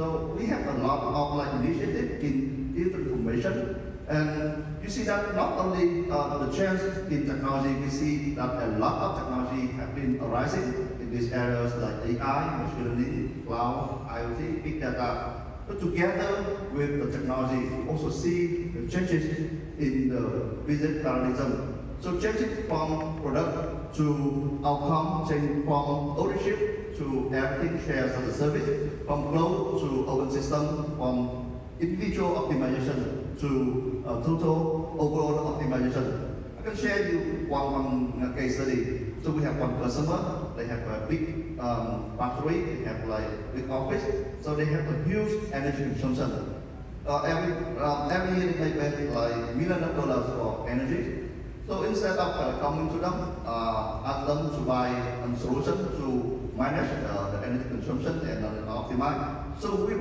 So we have a lot of like initiative in digital transformation, and you see that not only uh, the change in technology, we see that a lot of technology have been arising in these areas like AI, machine learning, cloud, IoT, big data. But together with the technology, we also see the changes in the business paradigm. So changing from product to outcome, changing from ownership to everything shares as a service, from cloud to open system, from individual optimization to uh, total overall optimization. I can share you one, one uh, case study. So we have one customer, they have a big um, factory, they have like big office, so they have a huge energy consumption. Uh, every, uh, every year they pay like million of dollars for energy. So instead of uh, coming to them, uh, ask them to buy a solution to manage uh, the energy consumption and uh, optimize. So we provide